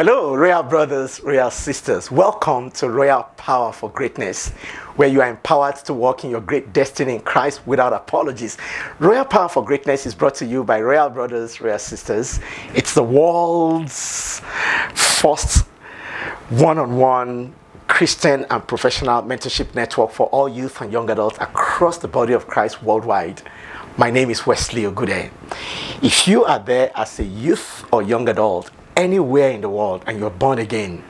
Hello, Royal Brothers, Royal Sisters. Welcome to Royal Power for Greatness, where you are empowered to walk in your great destiny in Christ without apologies. Royal Power for Greatness is brought to you by Royal Brothers, Royal Sisters. It's the world's first one on one Christian and professional mentorship network for all youth and young adults across the body of Christ worldwide. My name is Wesley Ogude. If you are there as a youth or young adult anywhere in the world and you're born again,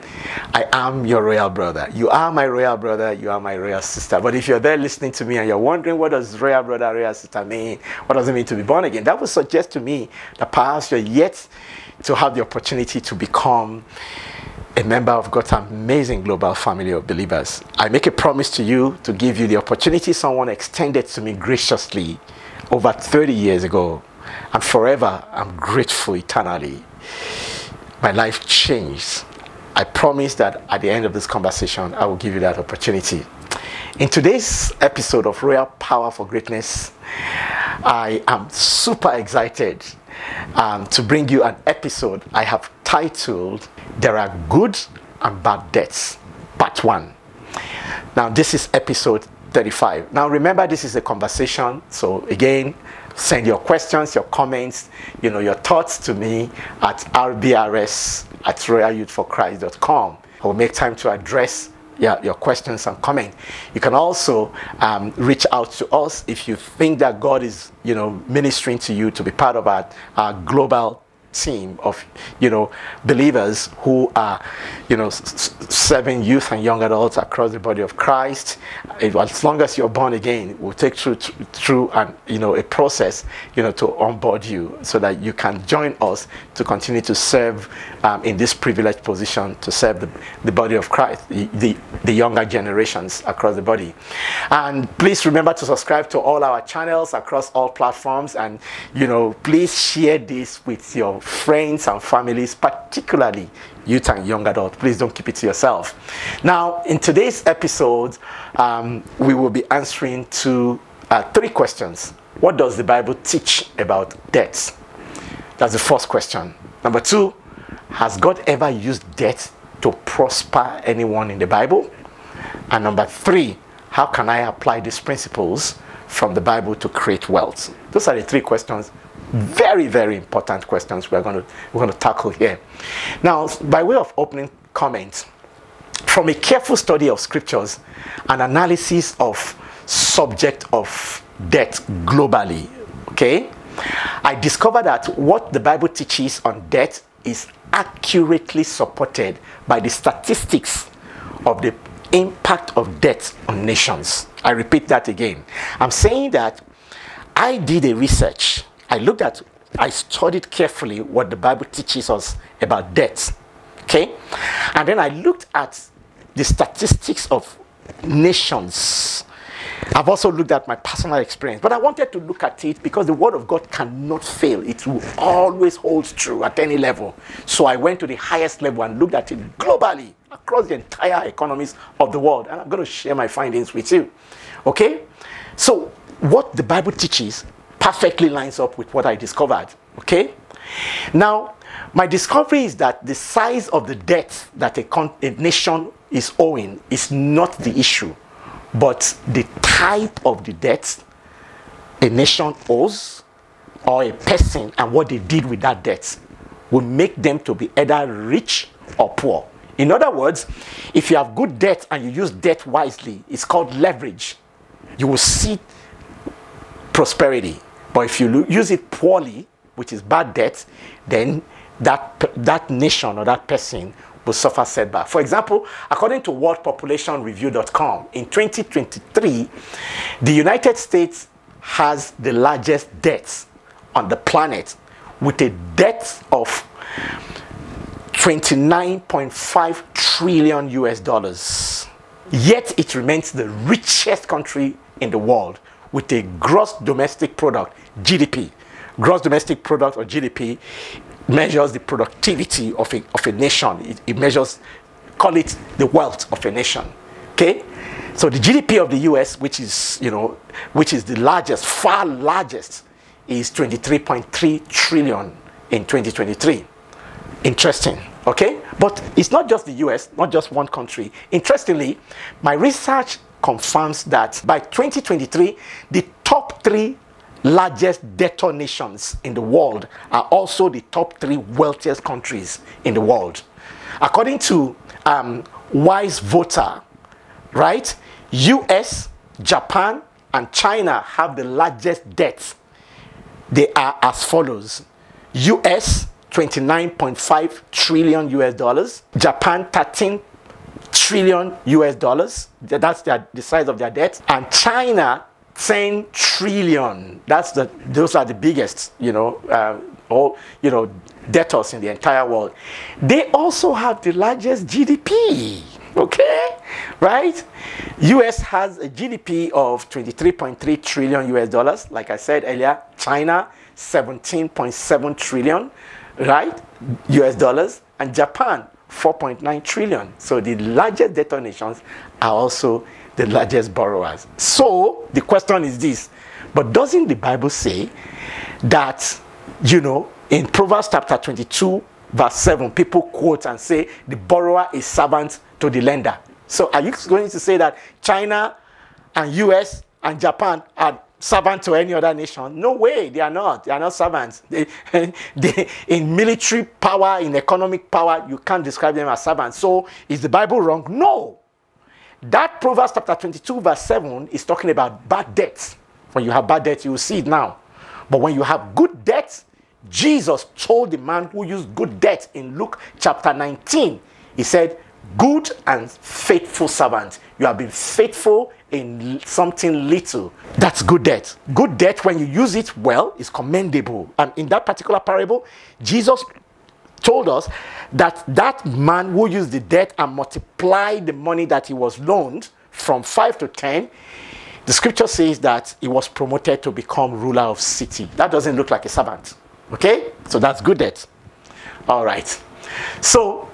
I am your royal brother. You are my royal brother, you are my royal sister. But if you're there listening to me and you're wondering what does royal brother, royal sister mean, what does it mean to be born again, that would suggest to me that perhaps you're yet to have the opportunity to become a member of God's amazing global family of believers. I make a promise to you to give you the opportunity someone extended to me graciously over 30 years ago. And forever, I'm grateful eternally my life changed. I promise that at the end of this conversation, I will give you that opportunity. In today's episode of Royal Power for Greatness, I am super excited um, to bring you an episode I have titled There Are Good and Bad Debts, Part 1. Now, this is episode 35. Now, remember, this is a conversation, so again, send your questions, your comments, you know, your thoughts to me at rbrs at royalyouthforchrist.com. I will make time to address yeah, your questions and comments. You can also um, reach out to us if you think that God is, you know, ministering to you to be part of our, our global team of you know believers who are you know serving youth and young adults across the body of Christ. As long as you're born again we'll take through through and you know a process you know to onboard you so that you can join us to continue to serve um, in this privileged position to serve the, the body of Christ the, the, the younger generations across the body. And please remember to subscribe to all our channels across all platforms. And you know please share this with your friends and families, particularly youth and young adults. Please don't keep it to yourself. Now, in today's episode, um, we will be answering to uh, three questions. What does the Bible teach about death? That's the first question. Number two, has God ever used death to prosper anyone in the Bible? And number three, how can I apply these principles from the Bible to create wealth? Those are the three questions very, very important questions we're going to, we're going to tackle here. Now, by way of opening comments, from a careful study of scriptures and analysis of subject of death globally, okay, I discovered that what the Bible teaches on death is accurately supported by the statistics of the impact of death on nations. I repeat that again. I'm saying that I did a research I looked at, I studied carefully what the Bible teaches us about death. Okay? And then I looked at the statistics of nations. I've also looked at my personal experience, but I wanted to look at it because the Word of God cannot fail. It will always hold true at any level. So I went to the highest level and looked at it globally across the entire economies of the world. And I'm going to share my findings with you. Okay? So, what the Bible teaches perfectly lines up with what I discovered. Okay? Now, my discovery is that the size of the debt that a, a nation is owing is not the issue, but the type of the debt a nation owes or a person and what they did with that debt will make them to be either rich or poor. In other words, if you have good debt and you use debt wisely, it's called leverage. You will see prosperity. But if you use it poorly, which is bad debt, then that, that nation or that person will suffer setback. For example, according to worldpopulationreview.com, in 2023, the United States has the largest debt on the planet with a debt of 29.5 trillion US dollars. Yet it remains the richest country in the world with a gross domestic product, GDP. Gross domestic product or GDP measures the productivity of a, of a nation. It, it measures, call it the wealth of a nation. Okay? So the GDP of the US, which is, you know, which is the largest, far largest, is 23.3 trillion in 2023. Interesting. Okay? But it's not just the US, not just one country. Interestingly, my research confirms that by 2023, the top three largest debtor nations in the world are also the top three wealthiest countries in the world. According to um, Wise Voter, right, US, Japan, and China have the largest debts. They are as follows US 29.5 trillion US dollars, Japan 13 trillion US dollars. That's their, the size of their debt. And China 10 trillion. That's the those are the biggest, you know, uh, all you know, debtors in the entire world. They also have the largest GDP. Okay, right? US has a GDP of 23.3 trillion US dollars. Like I said earlier, China 17.7 trillion, right? US dollars, and Japan 4.9 trillion. So the largest debtor nations are also the largest borrowers. So the question is this, but doesn't the Bible say that, you know, in Proverbs chapter 22, verse 7, people quote and say the borrower is servant to the lender. So are you going to say that China and US and Japan are servant to any other nation? No way, they are not. They are not servants. They, they, in military power, in economic power, you can't describe them as servants. So is the Bible wrong? No. That Proverbs chapter 22, verse 7 is talking about bad debts. When you have bad debts, you will see it now. But when you have good debts, Jesus told the man who used good debt in Luke chapter 19, he said, Good and faithful servant. You have been faithful in something little. That's good debt. Good debt, when you use it well, is commendable. And in that particular parable, Jesus told us that that man who used the debt and multiplied the money that he was loaned from 5 to 10 the scripture says that he was promoted to become ruler of city that doesn't look like a servant okay so that's good debt all right so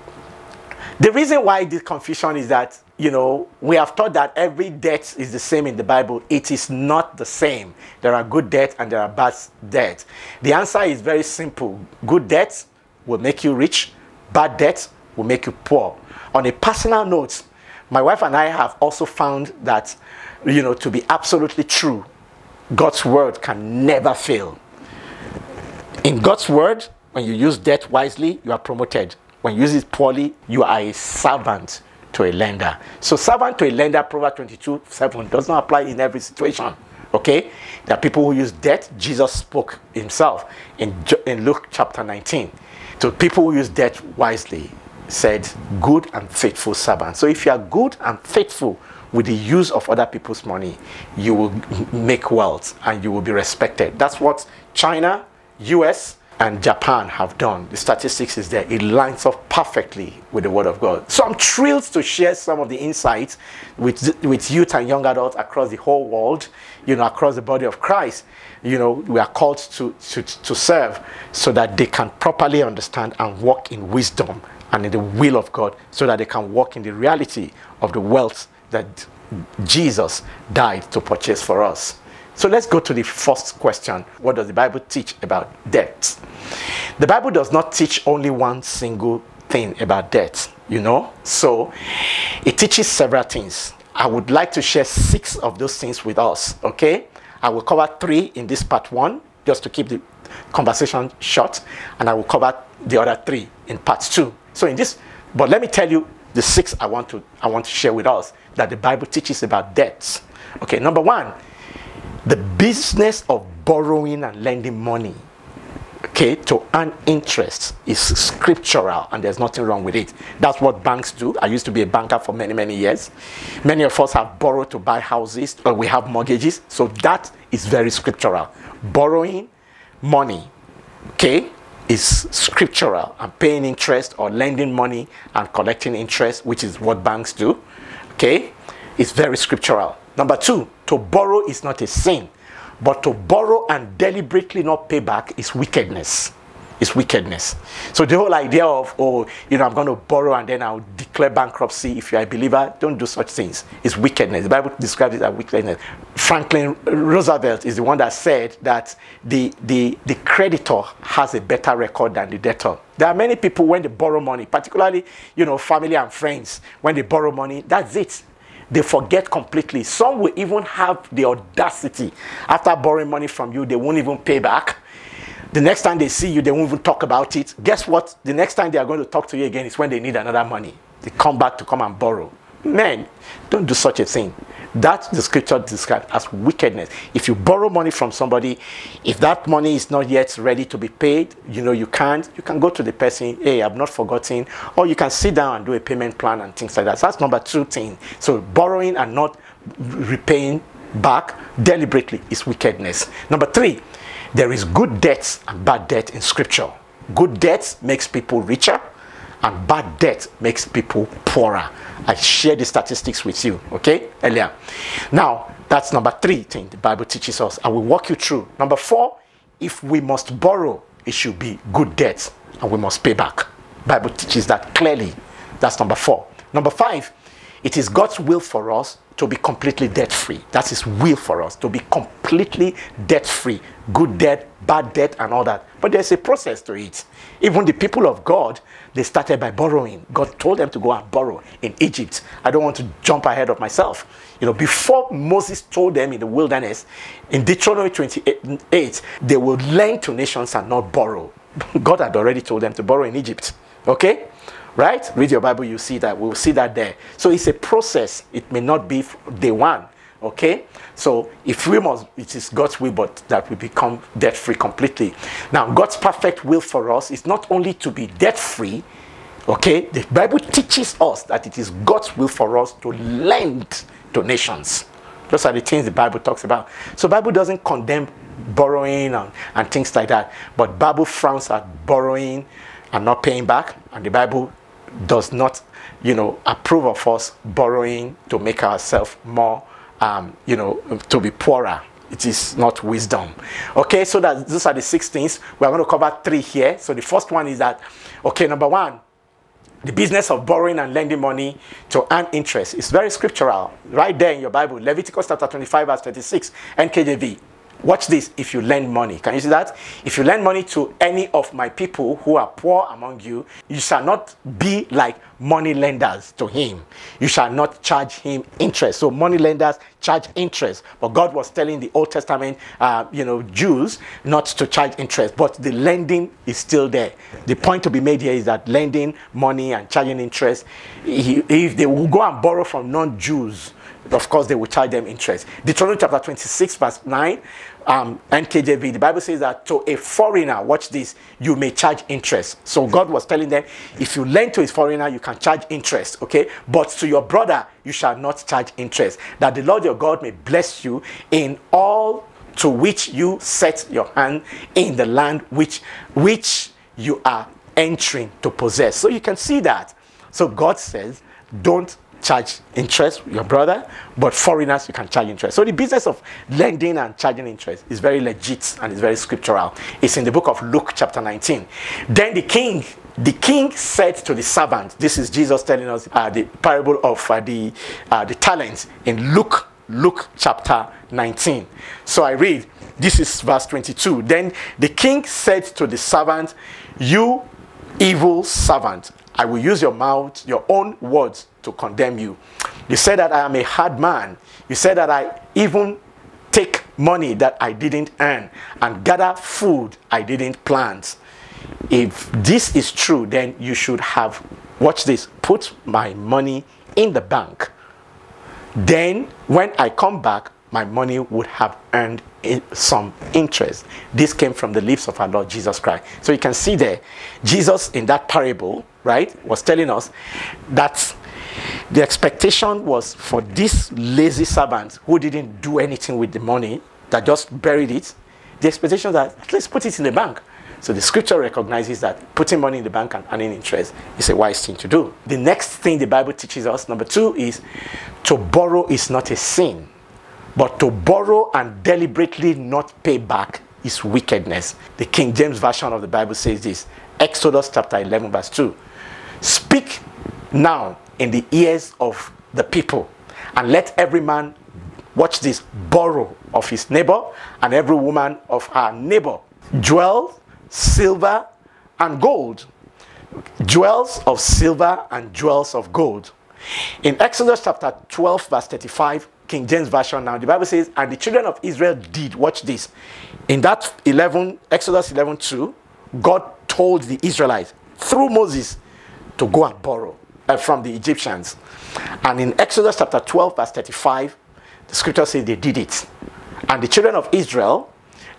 the reason why this confusion is that you know we have taught that every debt is the same in the bible it is not the same there are good debt and there are bad debt the answer is very simple good debts will make you rich, bad debt will make you poor. On a personal note, my wife and I have also found that, you know, to be absolutely true, God's word can never fail. In God's word, when you use debt wisely, you are promoted. When you use it poorly, you are a servant to a lender. So, servant to a lender, Proverbs 22 7 does not apply in every situation. Okay? There are people who use debt. Jesus spoke himself in, in Luke chapter 19. So people who use debt wisely said, good and faithful servant. So if you are good and faithful with the use of other people's money, you will make wealth and you will be respected. That's what China, US, and Japan have done. The statistics is there. It lines up perfectly with the Word of God. So I'm thrilled to share some of the insights with, with youth and young adults across the whole world, you know, across the body of Christ. You know, we are called to, to, to serve so that they can properly understand and walk in wisdom and in the will of God so that they can walk in the reality of the wealth that Jesus died to purchase for us. So let's go to the first question. What does the Bible teach about debt? The Bible does not teach only one single thing about debt, you know? So it teaches several things. I would like to share six of those things with us, okay? I will cover three in this part one, just to keep the conversation short, and I will cover the other three in part two. So in this, but let me tell you the six I want to I want to share with us that the Bible teaches about debts. Okay, number one, the business of borrowing and lending money okay to earn interest is scriptural and there's nothing wrong with it. That's what banks do. I used to be a banker for many many years. Many of us have borrowed to buy houses or we have mortgages. So that is very scriptural. Borrowing money okay is scriptural. And paying interest or lending money and collecting interest which is what banks do okay is very scriptural Number two, to borrow is not a sin, but to borrow and deliberately not pay back is wickedness. It's wickedness. So the whole idea of, oh, you know, I'm going to borrow and then I'll declare bankruptcy if you're a believer, don't do such things. It's wickedness. The Bible describes it as wickedness. Franklin Roosevelt is the one that said that the, the, the creditor has a better record than the debtor. There are many people when they borrow money, particularly, you know, family and friends, when they borrow money, that's it. They forget completely. Some will even have the audacity after borrowing money from you, they won't even pay back. The next time they see you, they won't even talk about it. Guess what? The next time they are going to talk to you again is when they need another money. They come back to come and borrow. Men, don't do such a thing. That the scripture describes as wickedness. If you borrow money from somebody, if that money is not yet ready to be paid, you know you can't, you can go to the person, hey, I've not forgotten, or you can sit down and do a payment plan and things like that. So that's number two thing. So borrowing and not repaying back deliberately is wickedness. Number three, there is good debts and bad debt in scripture. Good debts makes people richer and bad debt makes people poorer. I shared the statistics with you, okay, earlier. Now, that's number three thing the Bible teaches us. I will walk you through. Number four, if we must borrow, it should be good debt and we must pay back. Bible teaches that clearly. That's number four. Number five, it is God's will for us to be completely debt free. That's His will for us to be completely debt free. Good debt, bad debt, and all that. But there's a process to it. Even the people of God, they started by borrowing. God told them to go and borrow in Egypt. I don't want to jump ahead of myself. You know, before Moses told them in the wilderness, in Deuteronomy 28, they will lend to nations and not borrow. God had already told them to borrow in Egypt. Okay? Right? Read your Bible, you see that. We'll see that there. So it's a process. It may not be day one. Okay? So if we must, it is God's will, but that we become debt free completely. Now, God's perfect will for us is not only to be debt free. Okay? The Bible teaches us that it is God's will for us to lend to nations. Those are the things the Bible talks about. So Bible doesn't condemn borrowing and, and things like that. But Bible frowns at borrowing and not paying back. And the Bible does not, you know, approve of us borrowing to make ourselves more, um, you know, to be poorer. It is not wisdom. Okay, so that those are the six things. We're going to cover three here. So the first one is that, okay, number one, the business of borrowing and lending money to earn interest is very scriptural. Right there in your Bible, Leviticus chapter 25, verse 36, NKJV. Watch this if you lend money. Can you see that? If you lend money to any of my people who are poor among you, you shall not be like money lenders to him. You shall not charge him interest. So money lenders charge interest. But God was telling the Old Testament, uh, you know, Jews not to charge interest. But the lending is still there. The point to be made here is that lending money and charging interest, if they will go and borrow from non-Jews, of course they will charge them interest. Deuteronomy chapter 26 verse 9 um, NKJV, the Bible says that to a foreigner, watch this, you may charge interest. So God was telling them, if you lend to a foreigner, you can charge interest, okay? But to your brother, you shall not charge interest. That the Lord your God may bless you in all to which you set your hand in the land which which you are entering to possess. So you can see that. So God says, don't charge interest, your brother, but foreigners you can charge interest. So the business of lending and charging interest is very legit and it's very scriptural. It's in the book of Luke chapter 19. Then the king, the king said to the servant, this is Jesus telling us uh, the parable of uh, the uh, the talents in Luke Luke chapter 19. So I read, this is verse 22. Then the king said to the servant, You evil servant, I will use your mouth, your own words to condemn you. You said that I am a hard man. You said that I even take money that I didn't earn and gather food I didn't plant. If this is true, then you should have, watch this, put my money in the bank. Then when I come back, my money would have earned some interest. This came from the lips of our Lord Jesus Christ. So you can see there, Jesus in that parable, right, was telling us that the expectation was for this lazy servant who didn't do anything with the money, that just buried it, the expectation that at least put it in the bank. So the scripture recognizes that putting money in the bank and earning interest is a wise thing to do. The next thing the Bible teaches us, number two, is to borrow is not a sin, but to borrow and deliberately not pay back is wickedness. The King James Version of the Bible says this Exodus chapter 11, verse 2. Speak now in the ears of the people. And let every man, watch this, borrow of his neighbor, and every woman of her neighbor, jewels, silver, and gold, jewels of silver and jewels of gold. In Exodus chapter 12, verse 35, King James Version now, the Bible says, And the children of Israel did, watch this. In that 11, Exodus 11 2, God told the Israelites through Moses to go and borrow uh, from the Egyptians. And in Exodus chapter 12, verse 35, the scripture says they did it. And the children of Israel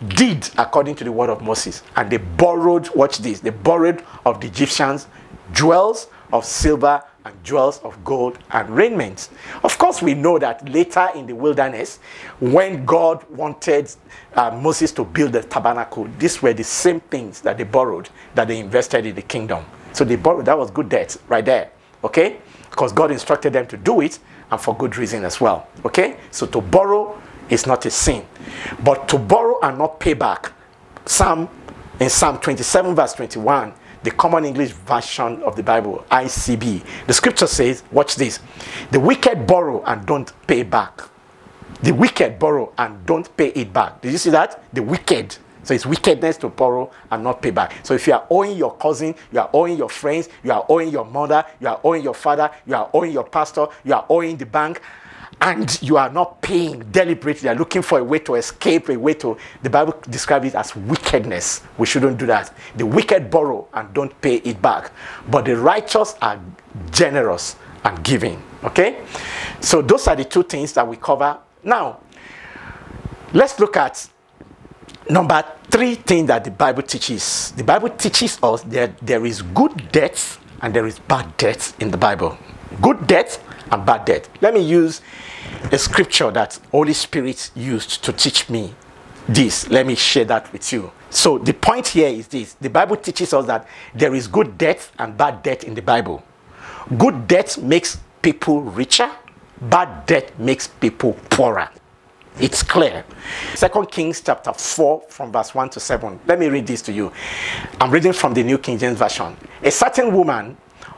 did according to the word of Moses. And they borrowed, watch this, they borrowed of the Egyptians jewels of silver and jewels of gold and raiment. Of course, we know that later in the wilderness, when God wanted uh, Moses to build the tabernacle, these were the same things that they borrowed that they invested in the kingdom. So they borrowed, that was good debt right there. Okay? Because God instructed them to do it and for good reason as well. Okay? So to borrow is not a sin. But to borrow and not pay back, Psalm in Psalm 27, verse 21, the Common English Version of the Bible, ICB, the scripture says, watch this, the wicked borrow and don't pay back. The wicked borrow and don't pay it back. Did you see that? The wicked. So it's wickedness to borrow and not pay back. So if you are owing your cousin, you are owing your friends, you are owing your mother, you are owing your father, you are owing your pastor, you are owing the bank, and you are not paying deliberately, you are looking for a way to escape, a way to, the Bible describes it as wickedness. We shouldn't do that. The wicked borrow and don't pay it back, but the righteous are generous and giving. Okay? So those are the two things that we cover. Now, let's look at number three thing that the Bible teaches. The Bible teaches us that there is good debt and there is bad debt in the Bible. Good debt and bad debt. Let me use a scripture that Holy Spirit used to teach me this. Let me share that with you. So the point here is this. The Bible teaches us that there is good debt and bad debt in the Bible. Good debt makes people richer, bad debt makes people poorer. It's clear. Second Kings chapter 4 from verse 1 to 7. Let me read this to you. I'm reading from the New King James Version. A certain woman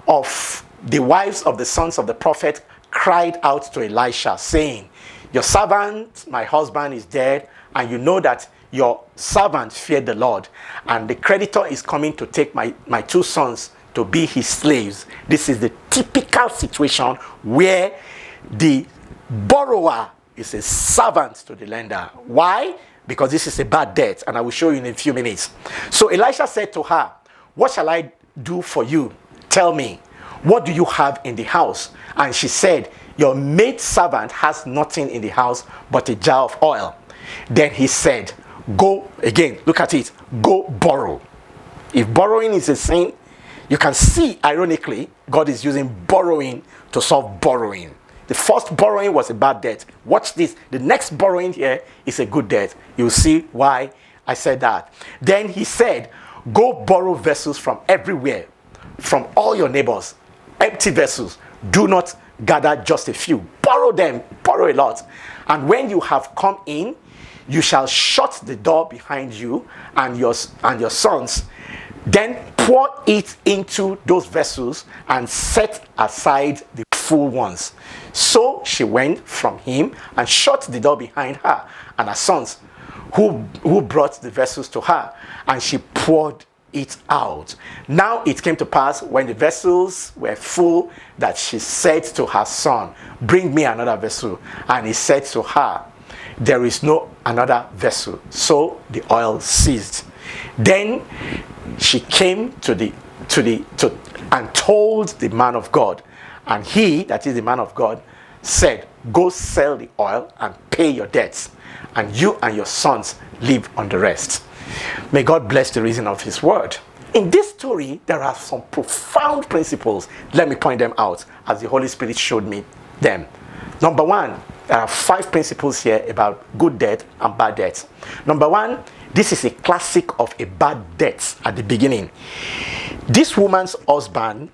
of the wives of the sons of the prophet cried out to Elisha, saying, Your servant, my husband, is dead, and you know that your servant feared the Lord, and the creditor is coming to take my, my two sons to be his slaves. This is the typical situation where the borrower is a servant to the lender. Why? Because this is a bad debt, and I will show you in a few minutes. So Elisha said to her, What shall I do for you? Tell me. What do you have in the house? And she said, Your maid servant has nothing in the house but a jar of oil. Then he said, Go again, look at it, go borrow. If borrowing is a sin, you can see, ironically, God is using borrowing to solve borrowing. The first borrowing was a bad debt. Watch this. The next borrowing here is a good debt. You'll see why I said that. Then he said, Go borrow vessels from everywhere, from all your neighbors, empty vessels. Do not gather just a few. Borrow them, borrow a lot. And when you have come in, you shall shut the door behind you and your, and your sons. Then pour it into those vessels and set aside the full ones. So she went from him and shut the door behind her and her sons, who, who brought the vessels to her. And she poured it out. Now it came to pass when the vessels were full that she said to her son, Bring me another vessel. And he said to her, There is no another vessel. So the oil ceased. Then she came to the to the to and told the man of God. And he, that is the man of God, said, Go sell the oil and pay your debts, and you and your sons live on the rest. May God bless the reason of His word. In this story, there are some profound principles. Let me point them out as the Holy Spirit showed me them. Number one, there are five principles here about good debt and bad debt. Number one, this is a classic of a bad debt at the beginning. This woman's husband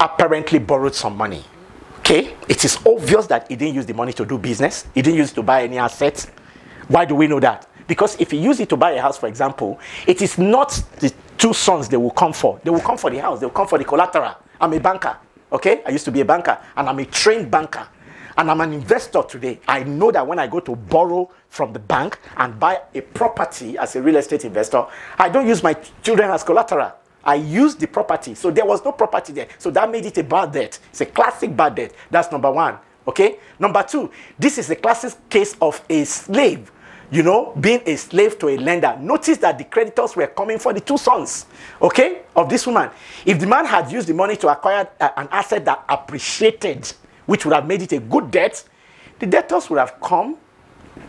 apparently borrowed some money. Okay, it is obvious that he didn't use the money to do business, he didn't use it to buy any assets. Why do we know that? Because if he used it to buy a house, for example, it is not the two sons they will come for. They will come for the house, they will come for the collateral. I'm a banker, okay? I used to be a banker, and I'm a trained banker. And I'm an investor today. I know that when I go to borrow from the bank and buy a property as a real estate investor, I don't use my children as collateral. I used the property. So there was no property there. So that made it a bad debt. It's a classic bad debt. That's number one. Okay? Number two, this is a classic case of a slave, you know, being a slave to a lender. Notice that the creditors were coming for the two sons, okay, of this woman. If the man had used the money to acquire uh, an asset that appreciated, which would have made it a good debt, the debtors would have come.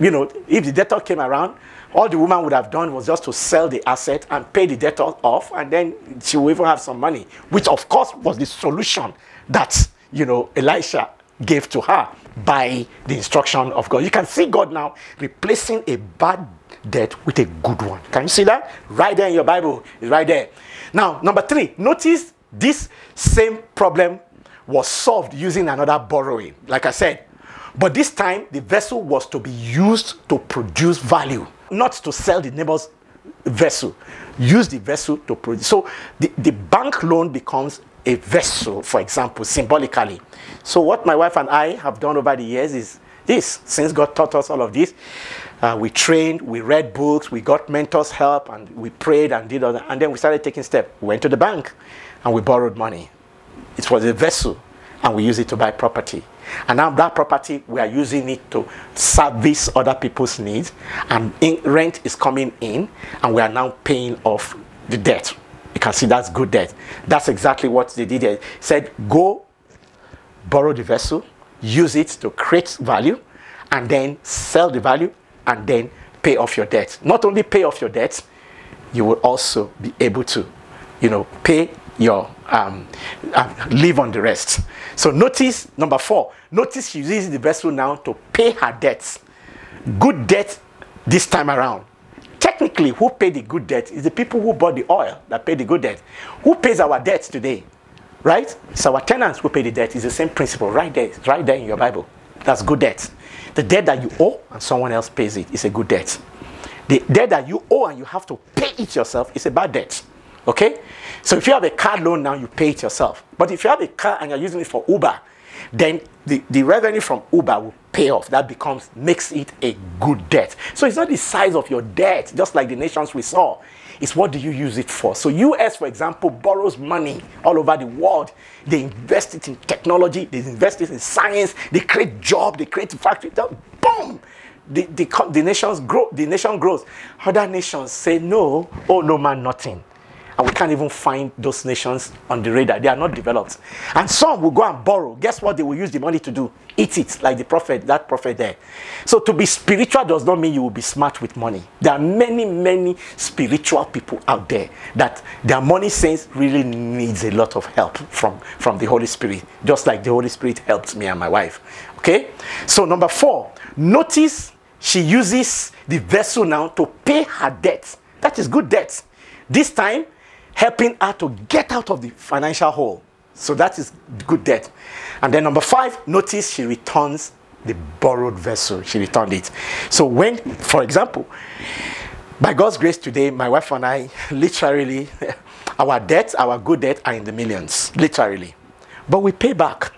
You know, if the debtor came around, all the woman would have done was just to sell the asset and pay the debtor off, and then she will even have some money, which of course was the solution that, you know, Elisha gave to her by the instruction of God. You can see God now replacing a bad debt with a good one. Can you see that? Right there in your Bible. It's right there. Now, number three, notice this same problem was solved using another borrowing. Like I said, but this time the vessel was to be used to produce value, not to sell the neighbor's vessel. Use the vessel to produce. So the, the bank loan becomes a vessel, for example, symbolically. So, what my wife and I have done over the years is this since God taught us all of this, uh, we trained, we read books, we got mentors' help, and we prayed and did all that. And then we started taking steps. We went to the bank and we borrowed money. It was a vessel, and we used it to buy property. And now that property, we are using it to service other people's needs, and in, rent is coming in, and we are now paying off the debt. You can see that's good debt. That's exactly what they did. They said, go borrow the vessel, use it to create value, and then sell the value, and then pay off your debt. Not only pay off your debt, you will also be able to, you know, pay your um, uh, live on the rest. So notice number four. Notice she uses the vessel now to pay her debts. Good debt this time around. Technically, who paid the good debt is the people who bought the oil that paid the good debt. Who pays our debts today? Right? It's our tenants who pay the debt. It's the same principle right there, right there in your Bible. That's good debt. The debt that you owe and someone else pays it is a good debt. The debt that you owe and you have to pay it yourself is a bad debt. Okay? So if you have a car loan now, you pay it yourself. But if you have a car and you're using it for Uber, then the, the revenue from Uber will pay off. That becomes makes it a good debt. So it's not the size of your debt, just like the nations we saw. It's what do you use it for? So US, for example, borrows money all over the world. They invest it in technology, they invest it in science, they create jobs, they create factory. Boom! The, the, the nations grow, the nation grows. Other nations say no, oh no man, nothing and we can't even find those nations on the radar. They are not developed. And some will go and borrow. Guess what they will use the money to do? Eat it, like the prophet, that prophet there. So to be spiritual does not mean you will be smart with money. There are many, many spiritual people out there that their money sense really needs a lot of help from, from the Holy Spirit, just like the Holy Spirit helped me and my wife. Okay? So number four, notice she uses the vessel now to pay her debt. That is good debt. This time, helping her to get out of the financial hole. So that is good debt. And then number five, notice she returns the borrowed vessel. She returned it. So when, for example, by God's grace today, my wife and I literally, our debts, our good debt are in the millions, literally. But we pay back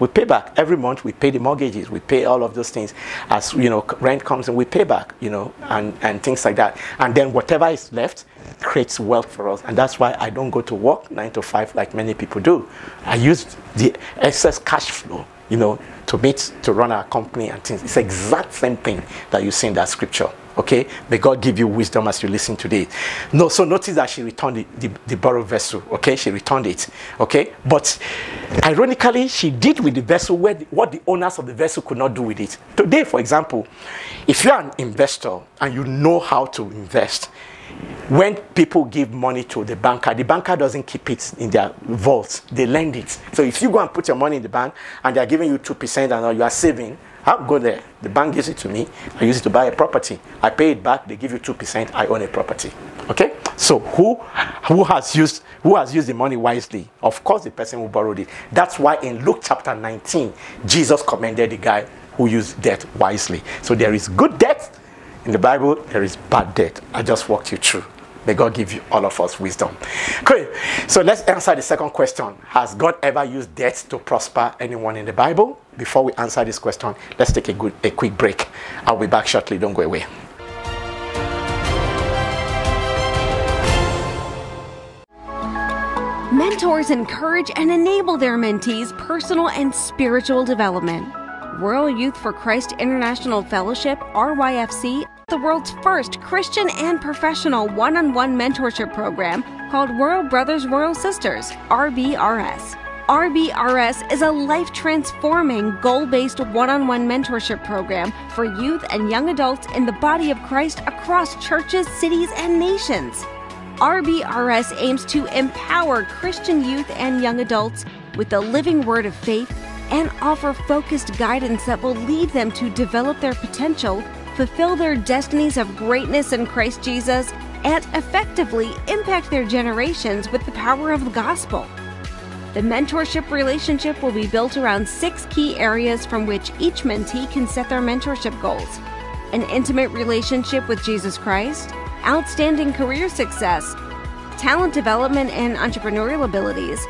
we pay back every month. We pay the mortgages. We pay all of those things as you know rent comes and we pay back. You know and and things like that. And then whatever is left creates wealth for us. And that's why I don't go to work nine to five like many people do. I use the excess cash flow. You know to meet to run our company and things. It's the exact same thing that you see in that scripture. Okay? May God give you wisdom as you listen today. No, so notice that she returned the, the, the borrowed vessel. Okay? She returned it. Okay? But ironically, she did with the vessel the, what the owners of the vessel could not do with it. Today, for example, if you're an investor and you know how to invest, when people give money to the banker, the banker doesn't keep it in their vaults, they lend it. So if you go and put your money in the bank and they're giving you 2% and you are saving, I'll go there. The bank gives it to me. I use it to buy a property. I pay it back. They give you two percent. I own a property. Okay. So who who has used who has used the money wisely? Of course, the person who borrowed it. That's why in Luke chapter 19, Jesus commended the guy who used debt wisely. So there is good debt in the Bible. There is bad debt. I just walked you through. May God give you all of us wisdom. Great. So let's answer the second question. Has God ever used debt to prosper anyone in the Bible? Before we answer this question, let's take a good a quick break. I'll be back shortly. Don't go away. mentors encourage and enable their mentees' personal and spiritual development. Royal Youth for Christ International Fellowship, RYFC, the world's first Christian and professional one on one mentorship program called Royal Brothers Royal Sisters, RBRS. RBRS is a life transforming, goal based one on one mentorship program for youth and young adults in the body of Christ across churches, cities, and nations. RBRS aims to empower Christian youth and young adults with the living word of faith and offer focused guidance that will lead them to develop their potential, fulfill their destinies of greatness in Christ Jesus, and effectively impact their generations with the power of the gospel. The mentorship relationship will be built around six key areas from which each mentee can set their mentorship goals an intimate relationship with Jesus Christ, outstanding career success, talent development and entrepreneurial abilities,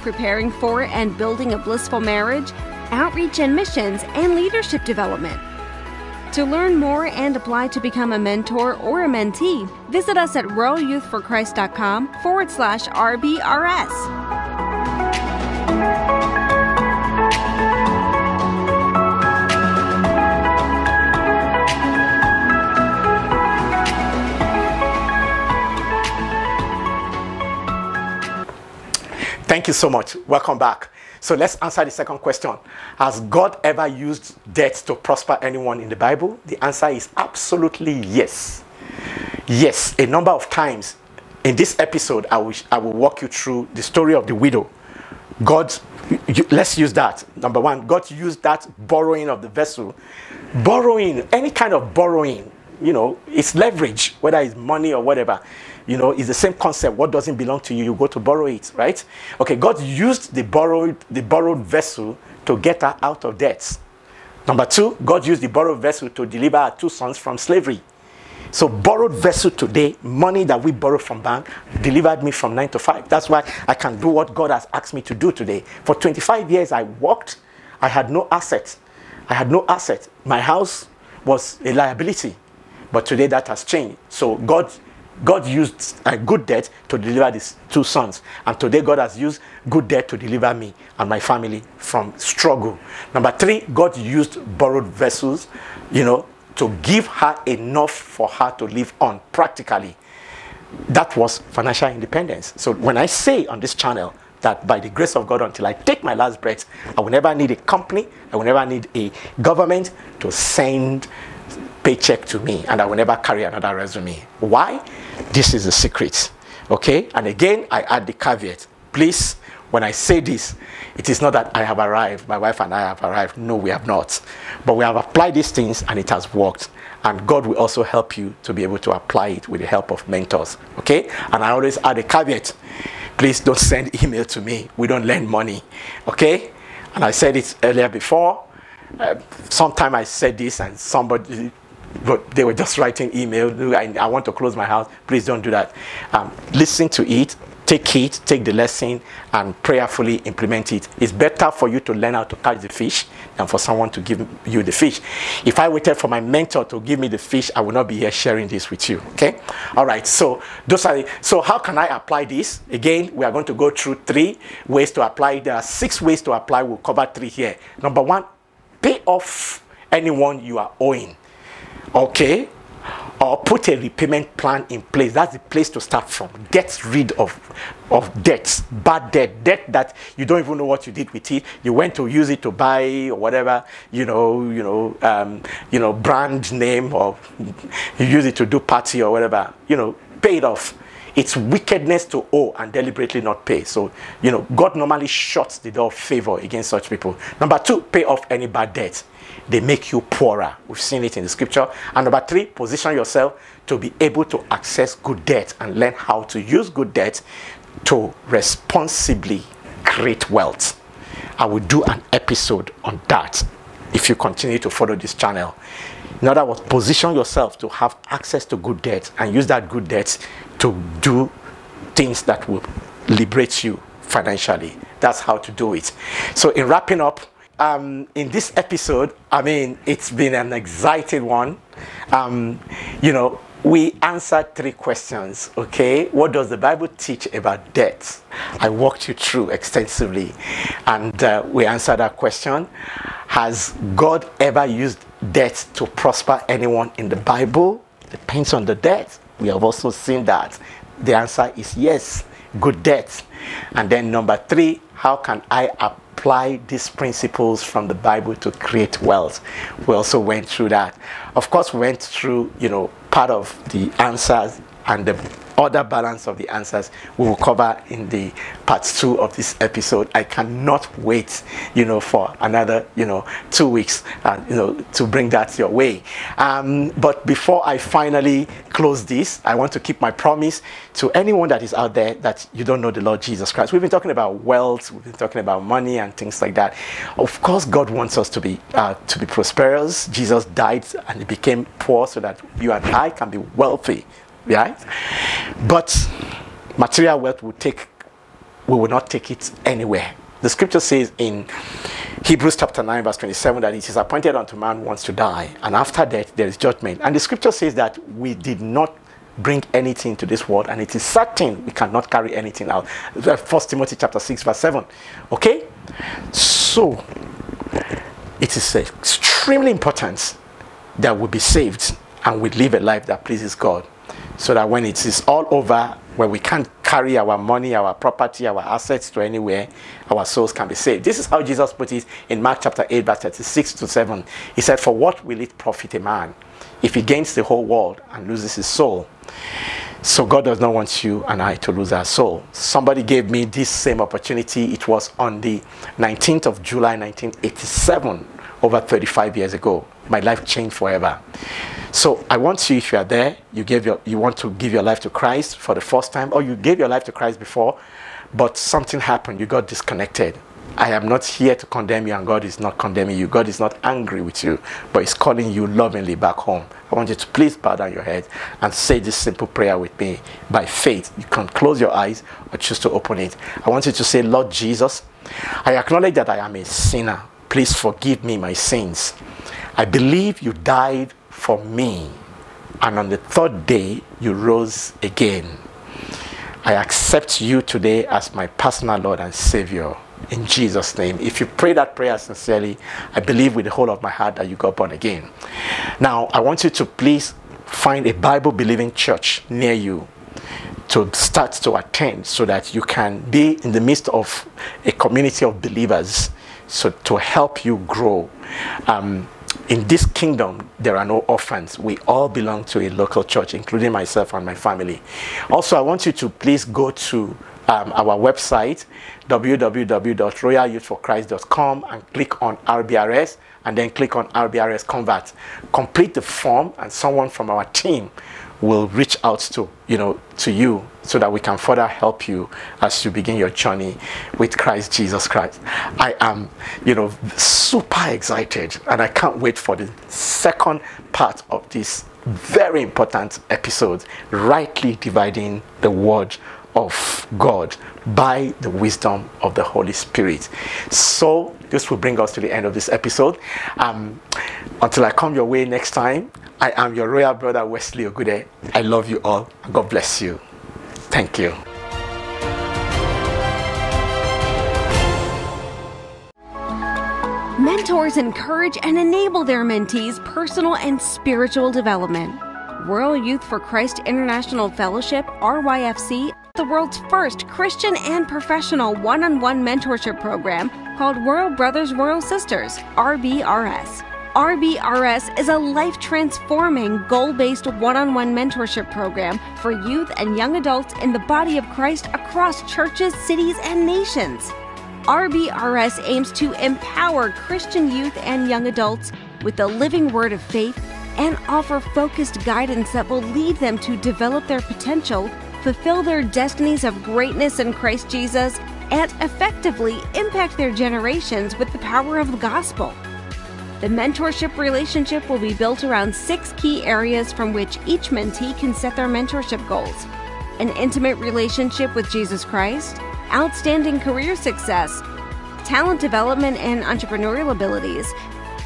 preparing for and building a blissful marriage, outreach and missions, and leadership development. To learn more and apply to become a mentor or a mentee, visit us at royalyouthforchrist.com forward slash RBRS. Thank you so much. Welcome back. So let's answer the second question. Has God ever used debt to prosper anyone in the Bible? The answer is absolutely yes. Yes, a number of times. In this episode, I will, I will walk you through the story of the widow. God, let's use that. Number one, God used that borrowing of the vessel. Borrowing, any kind of borrowing, you know, it's leverage, whether it's money or whatever you know, it's the same concept. What doesn't belong to you, you go to borrow it, right? Okay, God used the borrowed, the borrowed vessel to get her out of debt. Number two, God used the borrowed vessel to deliver her two sons from slavery. So borrowed vessel today, money that we borrow from bank, delivered me from nine to five. That's why I can do what God has asked me to do today. For 25 years, I worked. I had no asset. I had no asset. My house was a liability. But today that has changed. So God God used a good debt to deliver these two sons. And today God has used good debt to deliver me and my family from struggle. Number three, God used borrowed vessels, you know, to give her enough for her to live on practically. That was financial independence. So when I say on this channel that by the grace of God, until I take my last breath, I will never need a company, I will never need a government to send paycheck to me and I will never carry another resume. Why? This is the secret. Okay? And again, I add the caveat. Please, when I say this, it is not that I have arrived, my wife and I have arrived. No, we have not. But we have applied these things and it has worked. And God will also help you to be able to apply it with the help of mentors. Okay? And I always add a caveat. Please don't send email to me. We don't lend money. Okay? And I said it earlier before. Uh, sometime I said this and somebody but they were just writing email. I, I want to close my house. Please don't do that. Um, listen to it, take it, take the lesson, and prayerfully implement it. It's better for you to learn how to catch the fish than for someone to give you the fish. If I waited for my mentor to give me the fish, I would not be here sharing this with you. Okay? All right. So those are. So how can I apply this? Again, we are going to go through three ways to apply. There are six ways to apply. We'll cover three here. Number one, pay off anyone you are owing okay? Or put a repayment plan in place. That's the place to start from. Get rid of of debts. Bad debt. Debt that you don't even know what you did with it. You went to use it to buy or whatever you know you know um, you know brand name or you use it to do party or whatever you know pay it off. It's wickedness to owe and deliberately not pay. So, you know, God normally shuts the door of favor against such people. Number two, pay off any bad debt they make you poorer. We've seen it in the scripture. And number three, position yourself to be able to access good debt and learn how to use good debt to responsibly create wealth. I will do an episode on that if you continue to follow this channel. In other words, position yourself to have access to good debt and use that good debt to do things that will liberate you financially. That's how to do it. So, in wrapping up, um, in this episode, I mean, it's been an exciting one. Um, you know, we answered three questions. Okay, what does the Bible teach about debt? I walked you through extensively, and uh, we answered that question. Has God ever used debt to prosper anyone in the Bible? Depends on the debt. We have also seen that. The answer is yes, good debt. And then number three, how can I apply these principles from the Bible to create wealth? We also went through that. Of course, we went through, you know, part of the answers and the other balance of the answers we will cover in the part two of this episode. I cannot wait, you know, for another, you know, two weeks, uh, you know, to bring that your way. Um, but before I finally close this, I want to keep my promise to anyone that is out there that you don't know the Lord Jesus Christ. We've been talking about wealth, we've been talking about money and things like that. Of course, God wants us to be uh, to be prosperous. Jesus died and he became poor so that you and I can be wealthy right? But material wealth will take, we will not take it anywhere. The scripture says in Hebrews chapter 9, verse 27, that it is appointed unto man once to die, and after death there is judgment. And the scripture says that we did not bring anything to this world, and it is certain we cannot carry anything out. First Timothy chapter 6, verse 7. Okay? So it is extremely important that we be saved and we live a life that pleases God so that when it is all over, when we can't carry our money, our property, our assets to anywhere, our souls can be saved. This is how Jesus put it in Mark chapter 8, verse 36 to 7. He said, For what will it profit a man if he gains the whole world and loses his soul? So God does not want you and I to lose our soul. Somebody gave me this same opportunity. It was on the 19th of July 1987, over 35 years ago. My life changed forever. So I want you, if you are there, you gave your, you want to give your life to Christ for the first time, or you gave your life to Christ before, but something happened, you got disconnected. I am not here to condemn you, and God is not condemning you. God is not angry with you, but He's calling you lovingly back home. I want you to please bow down your head and say this simple prayer with me by faith. You can close your eyes or choose to open it. I want you to say, Lord Jesus, I acknowledge that I am a sinner. Please forgive me my sins. I believe you died for me. And on the third day, you rose again. I accept you today as my personal Lord and Savior. In Jesus' name. If you pray that prayer sincerely, I believe with the whole of my heart that you got born again. Now, I want you to please find a Bible believing church near you to start to attend so that you can be in the midst of a community of believers so to help you grow. Um, in this kingdom, there are no orphans. We all belong to a local church, including myself and my family. Also, I want you to please go to um, our website, www.royalyouthforchrist.com, and click on RBRS, and then click on RBRS Convert. Complete the form, and someone from our team will reach out to you know to you so that we can further help you as you begin your journey with Christ Jesus Christ. I am you know super excited and I can't wait for the second part of this very important episode rightly dividing the word of God by the wisdom of the Holy Spirit. So, this will bring us to the end of this episode. Um, until I come your way next time, I am your royal brother Wesley Ogude. I love you all. God bless you. Thank you. Mentors encourage and enable their mentees' personal and spiritual development. Royal Youth for Christ International Fellowship, RYFC, the world's first Christian and professional one on one mentorship program called Royal Brothers Royal Sisters, RBRS. RBRS is a life transforming, goal based one on one mentorship program for youth and young adults in the body of Christ across churches, cities, and nations. RBRS aims to empower Christian youth and young adults with the living word of faith and offer focused guidance that will lead them to develop their potential, fulfill their destinies of greatness in Christ Jesus, and effectively impact their generations with the power of the gospel. The mentorship relationship will be built around six key areas from which each mentee can set their mentorship goals an intimate relationship with Jesus Christ, outstanding career success, talent development and entrepreneurial abilities,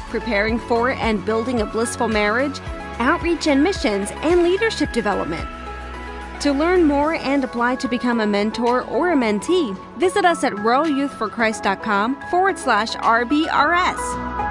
preparing for and building a blissful marriage, outreach and missions, and leadership development. To learn more and apply to become a mentor or a mentee, visit us at royalyouthforchrist.com forward slash RBRS.